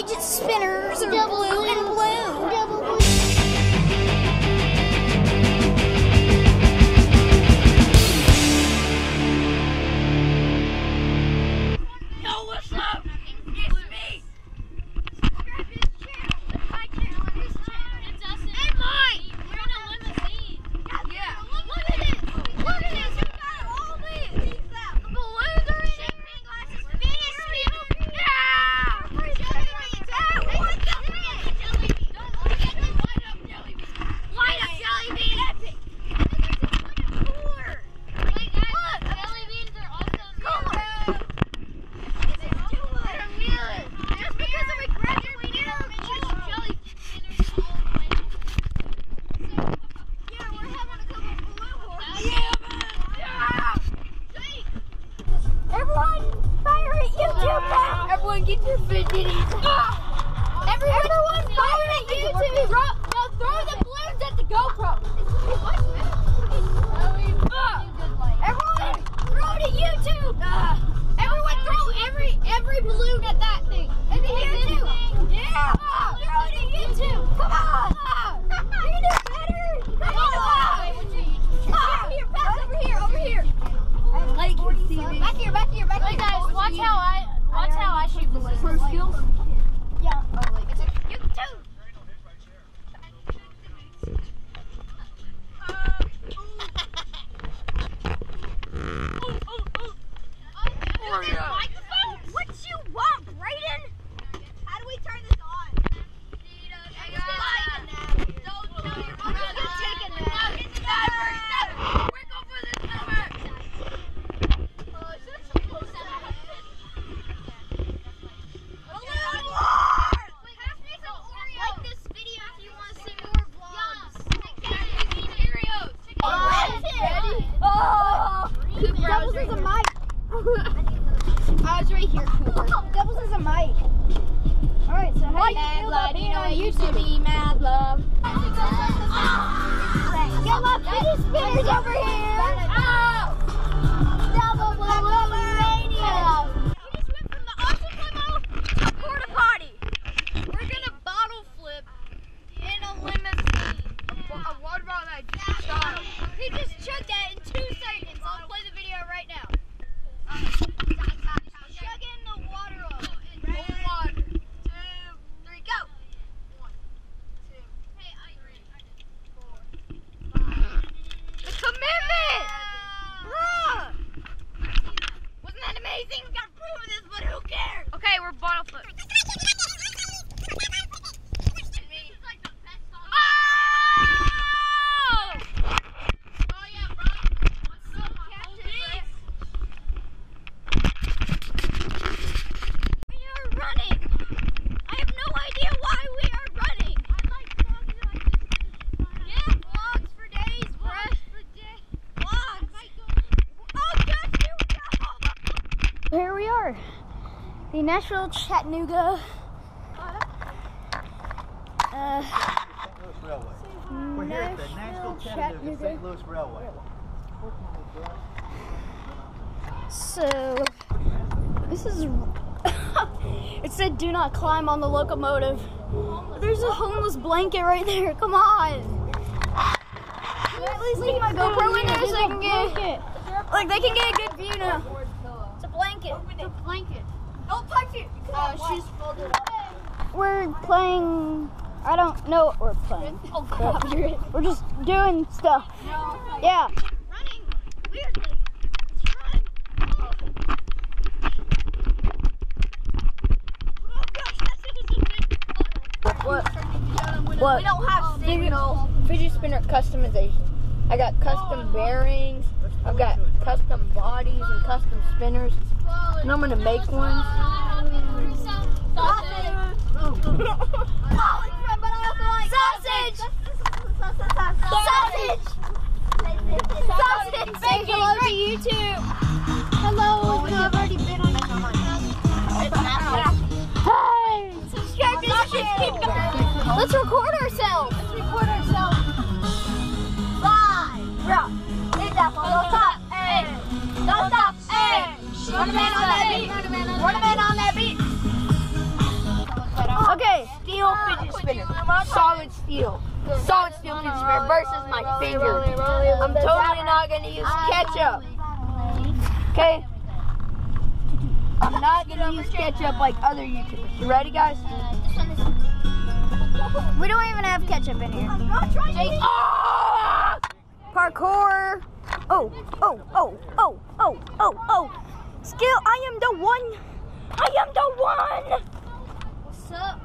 fidget spinners are blue and blue. Everyone, everyone follow me YouTube. Throw, now throw the balloons at the GoPro. Mad love, you know used to be mad love. Get my finish spinners over here. the Nashville Chattanooga uh, St. Louis Railway. So this is it said do not climb on the locomotive. There's a homeless blanket right there. Come on. At least leave my GoPro in there so I can get like they can get a good view now. It's a blanket. It's a blanket. Don't touch it. Uh, she's folded. We're playing. I don't know what we're playing. Oh, God. We're just doing stuff. No, yeah. Running weirdly. What? What? We don't have signal. Fidget spinner customization. I got custom bearings. I've got custom bodies and custom spinners. And I'm gonna make one. Sausage! Sausage! Sausage! Say hello to YouTube! Hello. Hey! Subscribe Let's record ourselves! On that beat. Man on that beat. Okay, steel fidget spinner. Solid steel. Solid steel fidget spinner versus my finger. I'm totally not going to use ketchup. Okay? I'm not going to use ketchup like other YouTubers. You ready, guys? We don't even have ketchup in here. Oh! Parkour! Oh, oh, oh, oh, oh, oh, oh. Skill, I am the one. I am the one. What's up?